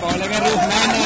Paola Garruz,